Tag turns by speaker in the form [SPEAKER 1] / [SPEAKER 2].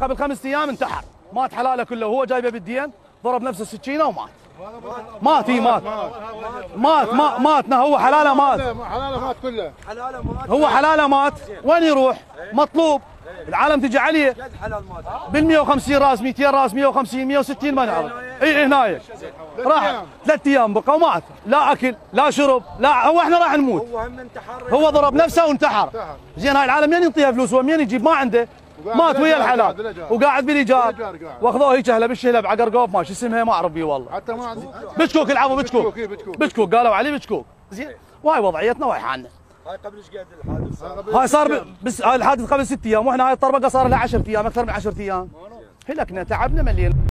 [SPEAKER 1] قبل خمس أيام انتحر. مات حلاله كله وهو جايبه بالدين ضرب نفسه السكينه ومات. مات إي مات. مات ما مات هو حلاله مات.
[SPEAKER 2] حلاله مات كله.
[SPEAKER 1] هو حلاله مات. وين يروح؟ مطلوب. العالم تجي عليه. بال 150 راس 200 راس 150 160 ما نعرف. إي هنا راح. ثلاث أيام بقى ومات. لا أكل لا شرب لا هو إحنا راح نموت.
[SPEAKER 3] هو هم انتحر.
[SPEAKER 1] هو ضرب نفسه وانتحر. زين هاي العالم منين يعطيها فلوس؟ هو منين يجيب؟ ما عنده. مات ويا الحلال. وقاعد بالايجار واخذوه هيك اهله بالشهله بعقرقوب ما شو اسمها ما اعرف بيه والله.
[SPEAKER 2] حتى ما عندي
[SPEAKER 1] بشكوك يلعبوا بشكوك
[SPEAKER 2] بشكوك، إيه، بشكوك.
[SPEAKER 1] بشكوك قالوا عليه بشكوك. زين. وهاي وضعيتنا وهاي حالنا.
[SPEAKER 3] هاي قبل إيش قد الحادث صار؟
[SPEAKER 1] هاي صار ب... بس هاي الحادث قبل ست أيام وإحنا هاي الطربقة صار لها 10 أيام أكثر من 10 أيام. هلكنا تعبنا ملينا